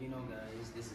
you know guys, this.